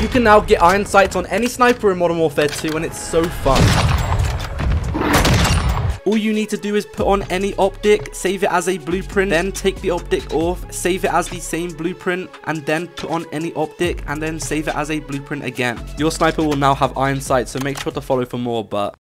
You can now get iron sights on any sniper in Modern Warfare 2 and it's so fun. All you need to do is put on any optic, save it as a blueprint, then take the optic off, save it as the same blueprint, and then put on any optic, and then save it as a blueprint again. Your sniper will now have iron Sight, so make sure to follow for more, but